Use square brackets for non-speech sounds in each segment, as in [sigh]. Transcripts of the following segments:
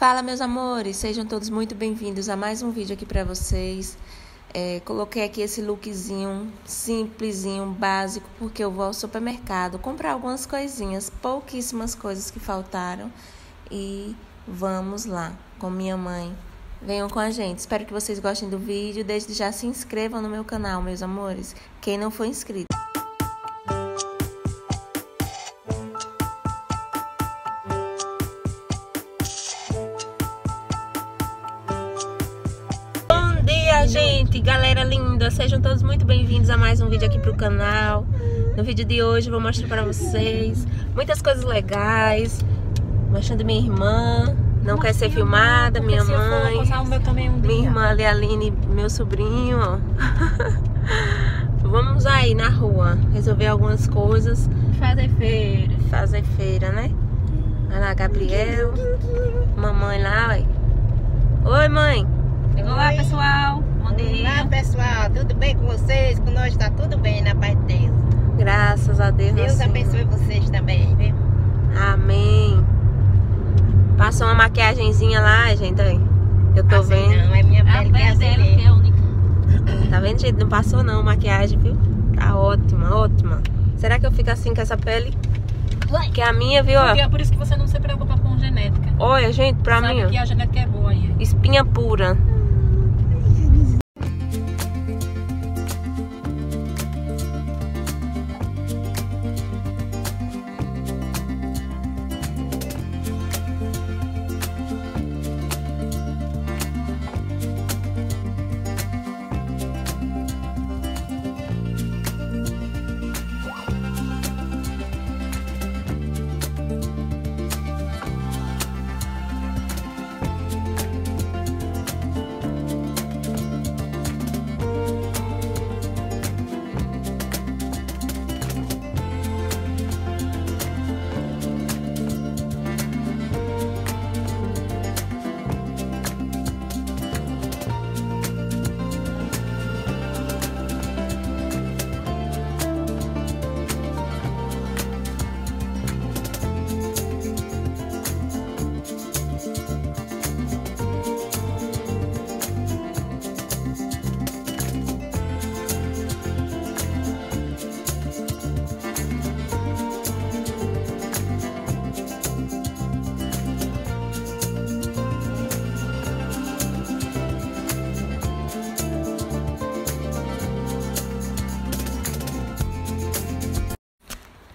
Fala, meus amores, sejam todos muito bem-vindos a mais um vídeo aqui para vocês. É, coloquei aqui esse lookzinho simplesinho, básico, porque eu vou ao supermercado comprar algumas coisinhas, pouquíssimas coisas que faltaram. E vamos lá com minha mãe. Venham com a gente. Espero que vocês gostem do vídeo. Desde já se inscrevam no meu canal, meus amores. Quem não for inscrito. Galera linda, sejam todos muito bem-vindos a mais um vídeo aqui pro canal. No vídeo de hoje eu vou mostrar pra vocês muitas coisas legais, mostrando minha irmã, não quer ser filmada, minha mãe, minha irmã ali, Aline, meu sobrinho, ó. [laughs] Vamos aí na rua, resolver algumas coisas. Fazer feira. Fazer feira, né? Olha lá, Gabriel, mamãe lá, ué. Oi, mãe. Olá, pessoal. Bom dia. Olá, pessoal. Tudo bem com vocês? Com nós está tudo bem, na paz de Deus. Graças a Deus. Deus assim. abençoe vocês também, viu? Amém. Passou uma maquiagemzinha lá, gente, aí. Eu tô assim, vendo. Não, é minha pele, é assim dela, que é única. Tá vendo, gente? Não passou não maquiagem, viu? Tá ótima, ótima. Será que eu fico assim com essa pele? Que é a minha, viu? Porque é por isso que você não se preocupa com genética. Olha, gente, pra Sabe mim. que a genética é boa aí. Espinha pura.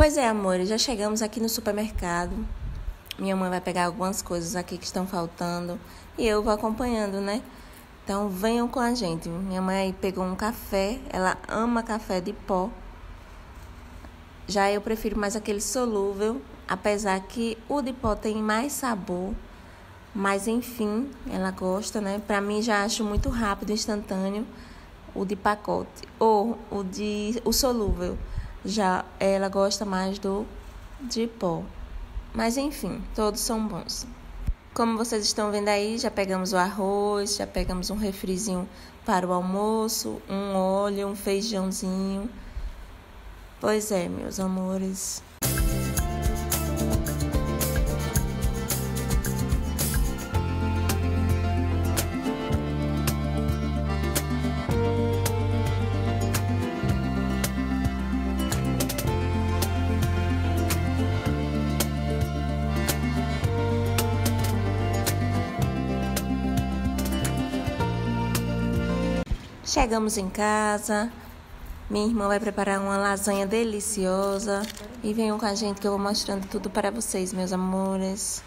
Pois é, amores, já chegamos aqui no supermercado. Minha mãe vai pegar algumas coisas aqui que estão faltando e eu vou acompanhando, né? Então venham com a gente. Minha mãe pegou um café, ela ama café de pó. Já eu prefiro mais aquele solúvel, apesar que o de pó tem mais sabor. Mas enfim, ela gosta, né? Para mim já acho muito rápido, instantâneo o de pacote ou o de o solúvel. Já ela gosta mais do de pó. Mas enfim, todos são bons. Como vocês estão vendo aí, já pegamos o arroz, já pegamos um refrizinho para o almoço, um óleo, um feijãozinho. Pois é, meus amores. Chegamos em casa. Minha irmã vai preparar uma lasanha deliciosa. E venham com a gente que eu vou mostrando tudo para vocês, meus amores.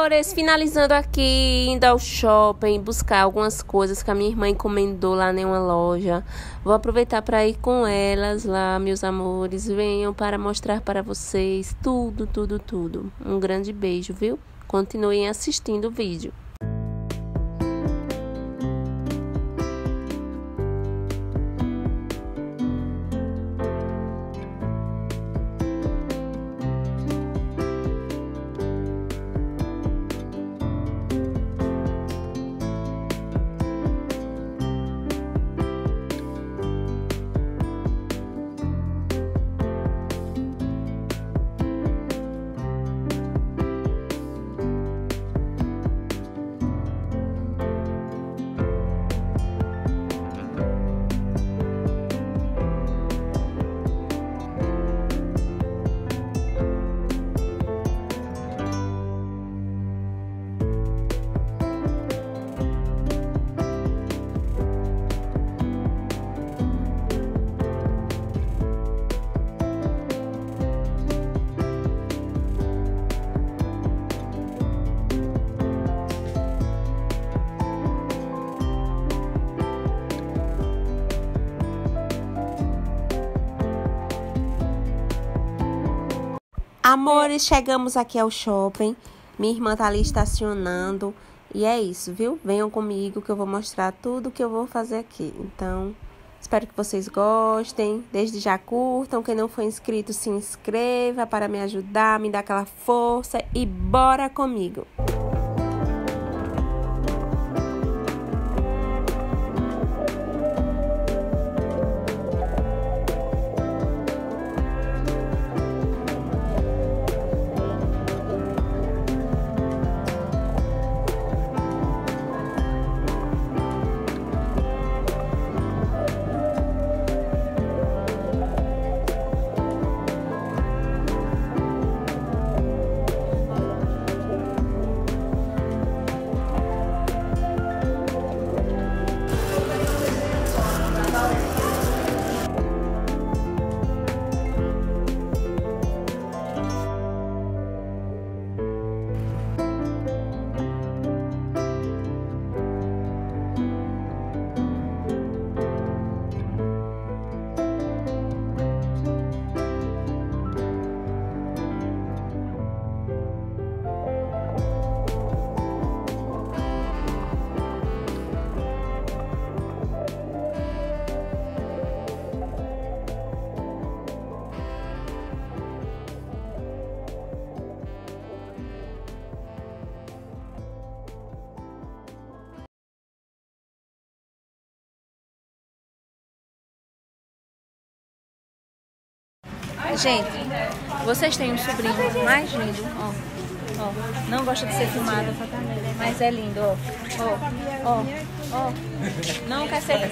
Amores, finalizando aqui, indo ao shopping, buscar algumas coisas que a minha irmã encomendou lá em uma loja. Vou aproveitar para ir com elas lá, meus amores. Venham para mostrar para vocês tudo, tudo, tudo. Um grande beijo, viu? Continuem assistindo o vídeo. Amores, chegamos aqui ao shopping. Minha irmã tá ali estacionando. E é isso, viu? Venham comigo que eu vou mostrar tudo que eu vou fazer aqui. Então, espero que vocês gostem. Desde já curtam. Quem não for inscrito, se inscreva para me ajudar, me dar aquela força. E bora comigo! Gente, vocês têm um sobrinho mais lindo, ó. Ó, não gosta de ser filmado, mas é lindo, ó. Ó, ó, ó. Não quer ser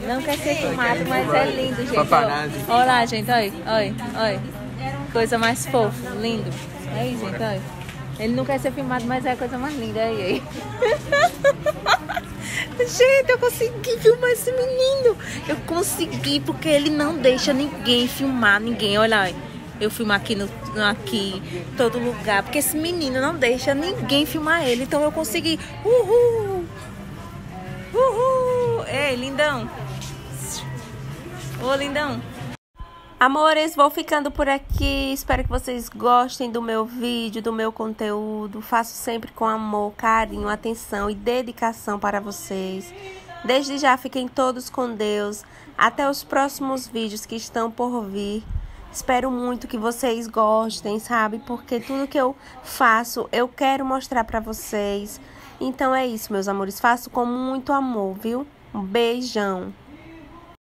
Não quer ser filmado, mas é lindo, gente. Ó. Olha lá, gente, olha, olha, olha. Coisa mais fofa, lindo. Aí, gente, olha. Ele não quer ser filmado, mas é a coisa mais linda aí, aí. [laughs] Gente, eu consegui filmar esse menino. Eu consegui, porque ele não deixa ninguém filmar ninguém. Olha, eu filmo aqui no aqui, todo lugar. Porque esse menino não deixa ninguém filmar ele. Então eu consegui. Uhul! Uhul! Ei, lindão! Ô, lindão! Amores, vou ficando por aqui. Espero que vocês gostem do meu vídeo, do meu conteúdo. Faço sempre com amor, carinho, atenção e dedicação para vocês. Desde já fiquem todos com Deus. Até os próximos vídeos que estão por vir. Espero muito que vocês gostem, sabe? Porque tudo que eu faço, eu quero mostrar para vocês. Então é isso, meus amores. Faço com muito amor, viu? Um beijão.